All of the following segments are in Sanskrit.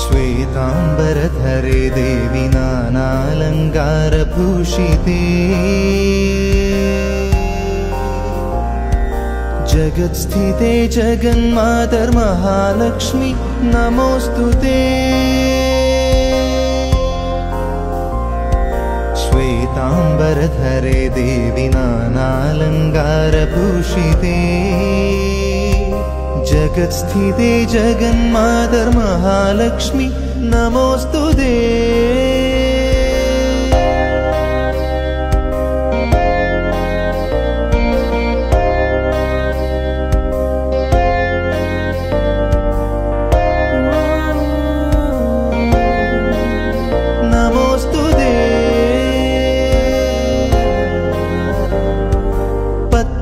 श्वेताम्बरधरे देवी नानालङ्कारभूषिते। जगत्स्थिते जगन्मातर्महालक्ष्मि नमोऽस्तु ते। श्वेताम्बरधरे जगत्स्थिते जगन्मातर्महालक्ष्मि। नमोऽस्तु ते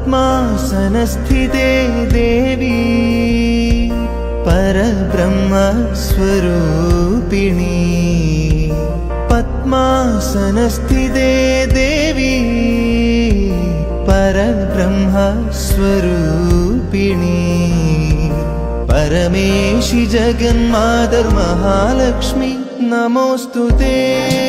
पद्मासनस्थिते देवी परब्रह्मस्वरूपिणी। पद्मासनस्थिते देवी परब्रह्मस्वरूपिणी। परमेशि जगन्मातर्महालक्ष्मि नमोऽस्तु ते